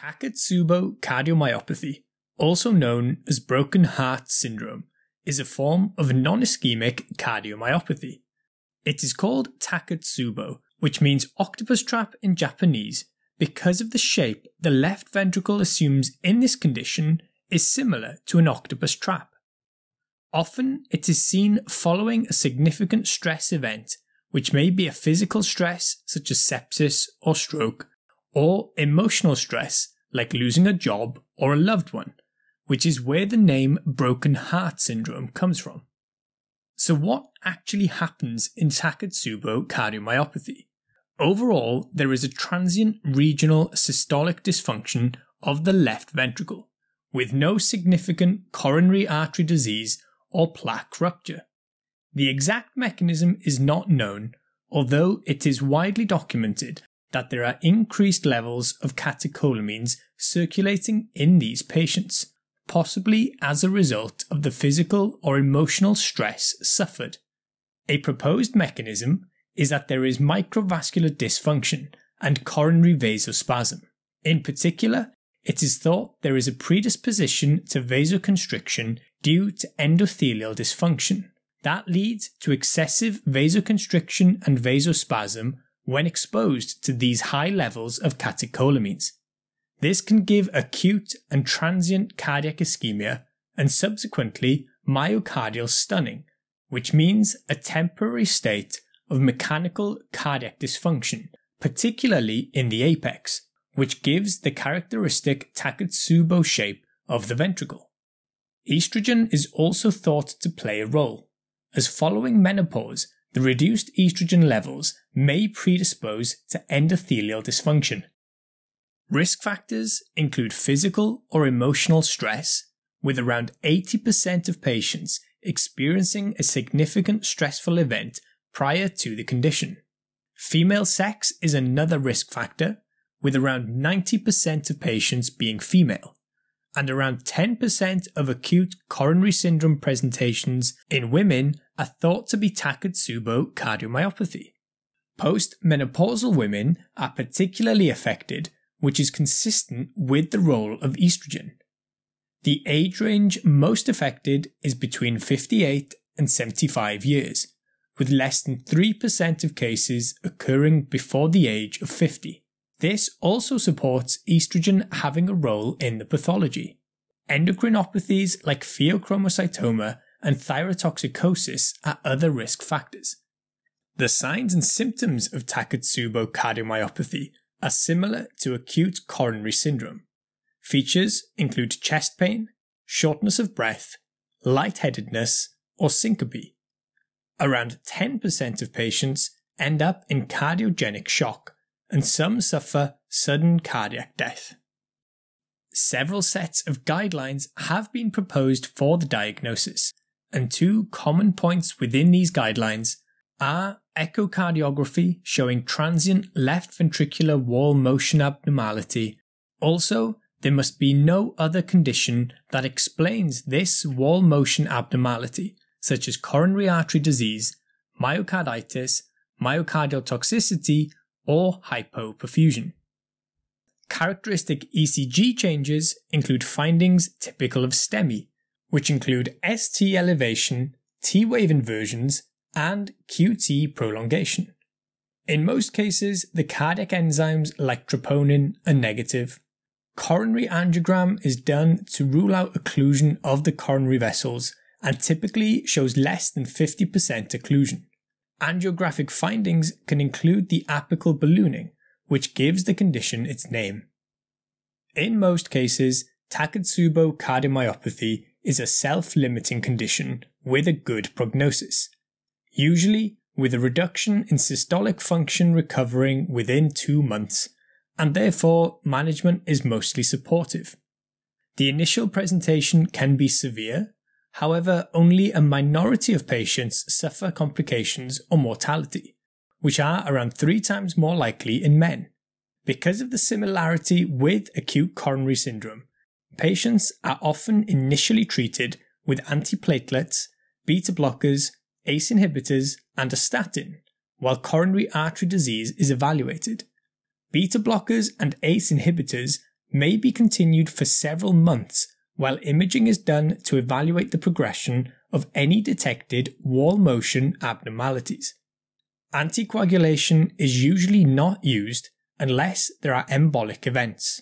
Takotsubo cardiomyopathy, also known as broken heart syndrome, is a form of non ischemic cardiomyopathy. It is called Takotsubo, which means octopus trap in Japanese, because of the shape the left ventricle assumes in this condition is similar to an octopus trap. Often it is seen following a significant stress event, which may be a physical stress such as sepsis or stroke, or emotional stress like losing a job or a loved one, which is where the name broken heart syndrome comes from. So, what actually happens in Takotsubo cardiomyopathy? Overall, there is a transient regional systolic dysfunction of the left ventricle, with no significant coronary artery disease or plaque rupture. The exact mechanism is not known, although it is widely documented that there are increased levels of catecholamines circulating in these patients, possibly as a result of the physical or emotional stress suffered. A proposed mechanism is that there is microvascular dysfunction and coronary vasospasm. In particular, it is thought there is a predisposition to vasoconstriction due to endothelial dysfunction. That leads to excessive vasoconstriction and vasospasm when exposed to these high levels of catecholamines. This can give acute and transient cardiac ischemia and subsequently myocardial stunning, which means a temporary state of mechanical cardiac dysfunction, particularly in the apex, which gives the characteristic Takotsubo shape of the ventricle. Estrogen is also thought to play a role, as following menopause, the reduced estrogen levels may predispose to endothelial dysfunction. Risk factors include physical or emotional stress, with around 80% of patients experiencing a significant stressful event prior to the condition. Female sex is another risk factor, with around 90% of patients being female, and around 10% of acute coronary syndrome presentations in women are thought to be Takotsubo cardiomyopathy. Postmenopausal women are particularly affected, which is consistent with the role of estrogen. The age range most affected is between 58 and 75 years, with less than 3% of cases occurring before the age of 50. This also supports estrogen having a role in the pathology. Endocrinopathies like pheochromocytoma and thyrotoxicosis are other risk factors. The signs and symptoms of Takotsubo cardiomyopathy are similar to acute coronary syndrome. Features include chest pain, shortness of breath, lightheadedness, or syncope. Around 10% of patients end up in cardiogenic shock, and some suffer sudden cardiac death. Several sets of guidelines have been proposed for the diagnosis, and two common points within these guidelines are echocardiography showing transient left ventricular wall motion abnormality. Also, there must be no other condition that explains this wall motion abnormality, such as coronary artery disease, myocarditis, myocardial toxicity, or hypoperfusion. Characteristic ECG changes include findings typical of STEMI, which include ST elevation, T wave inversions, and QT prolongation. In most cases, the cardiac enzymes like troponin are negative. Coronary angiogram is done to rule out occlusion of the coronary vessels and typically shows less than 50% occlusion. Angiographic findings can include the apical ballooning, which gives the condition its name. In most cases, Takotsubo cardiomyopathy is a self-limiting condition with a good prognosis, usually with a reduction in systolic function recovering within two months, and therefore management is mostly supportive. The initial presentation can be severe However, only a minority of patients suffer complications or mortality, which are around three times more likely in men. Because of the similarity with acute coronary syndrome, patients are often initially treated with antiplatelets, beta blockers, ACE inhibitors, and a statin, while coronary artery disease is evaluated. Beta blockers and ACE inhibitors may be continued for several months while imaging is done to evaluate the progression of any detected wall motion abnormalities. Anticoagulation is usually not used unless there are embolic events.